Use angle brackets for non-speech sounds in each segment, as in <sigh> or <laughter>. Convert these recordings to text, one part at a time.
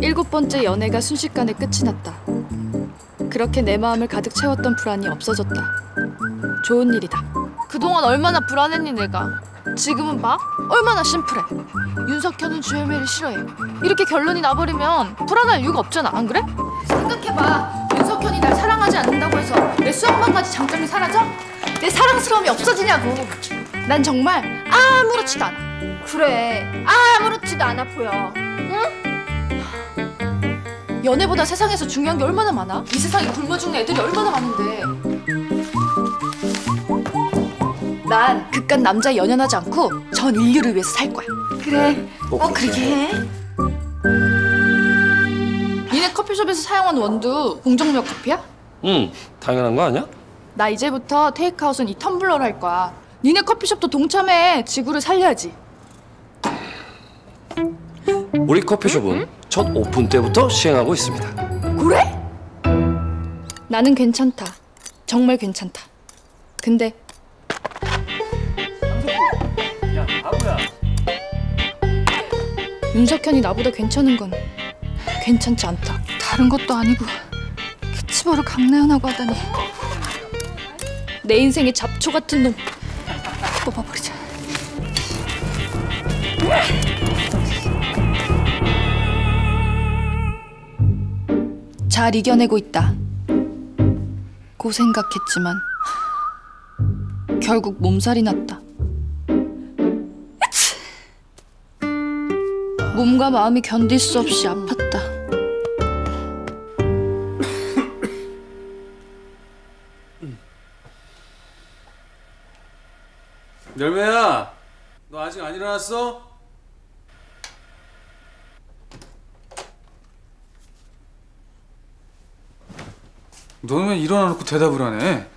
일곱 번째 연애가 순식간에 끝이 났다. 그렇게 내 마음을 가득 채웠던 불안이 없어졌다. 좋은 일이다. 그동안 얼마나 불안했니 내가 지금은 봐 얼마나 심플해 윤석현은 주현미를 싫어해 이렇게 결론이 나버리면 불안할 이유가 없잖아 안 그래? 생각해봐 윤석현이 날 사랑하지 않는다고 해서 내 수학만 가지 장점이 사라져? 내 사랑스러움이 없어지냐고 난 정말 아무렇지도 않아. 그래. 아무렇지도 않아 보여. 연애보다 세상에서 중요한 게 얼마나 많아? 이 세상에 굶어 죽는 애들이 얼마나 많은데. 난 그깟 남자 연연하지 않고 전 인류를 위해서 살 거야. 그래. 어 그렇게 해 니네 커피숍에서 사용한 원두 공정력 커피야? 응, 당연한 거 아니야? 나 이제부터 테이크아웃은 이 텀블러로 할 거야. 니네 커피숍도 동참해. 지구를 살려야지. 우리 커피숍은 첫 오픈 때부터 시행하고 있습니다. 그래? 나는 괜찮다. 정말 괜찮다. 근데 윤석현이 나보다 괜찮은 건 괜찮지 않다. 다른 것도 아니고 캐치버를 강내연하고 하다니. 내 인생의 잡초 같은 놈. 뽑아버리자. 잘 이겨내고 있다. 고 생각했지만 결국 몸살이 났다. 몸과 마음이 견딜 수 없이 아팠다. 열매야, 너 아직 안 일어났어? 너는 왜 일어나 놓고 대답을 하네?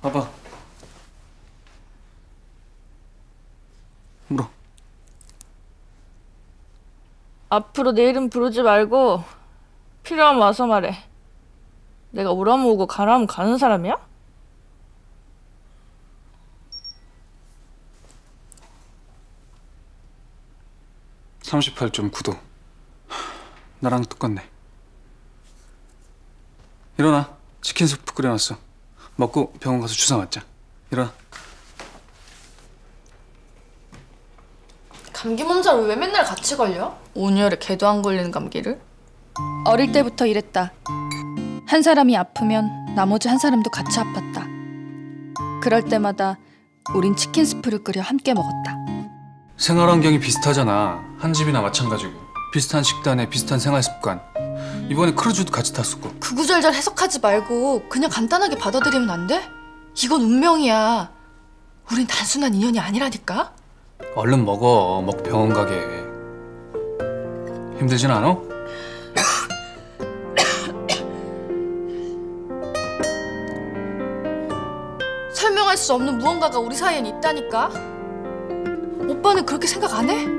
봐봐. 물어. 앞으로 내 이름 부르지 말고 필요하면 와서 말해. 내가 오라면 오고 가라면 가는 사람이야? 삼십팔 점 구도 나랑 똑같네. 일어나. 치킨 수프 끓여놨어. 먹고 병원 가서 주사 맞자. 일어나. 감기 몸살을 왜 맨날 같이 걸려? 온열에 개도 안 걸리는 감기를? 어릴 때부터 이랬다. 한 사람이 아프면 나머지 한 사람도 같이 아팠다. 그럴 때마다 우린 치킨 스프를 끓여 함께 먹었다. 생활 환경이 비슷하잖아. 한 집이나 마찬가지고. 비슷한 식단에 비슷한 생활 습관. 이번에 크루즈도 같이 탔었고. 그 구절절 해석하지 말고 그냥 간단하게 받아들이면 안 돼? 이건 운명이야. 우린 단순한 인연이 아니라니까. 얼른 먹어. 먹고 병원 가게. 힘들진 않아? <coughs> 설명할 수 없는 무언가가 우리 사이엔 있다니까. 오빠는 그렇게 생각 안 해?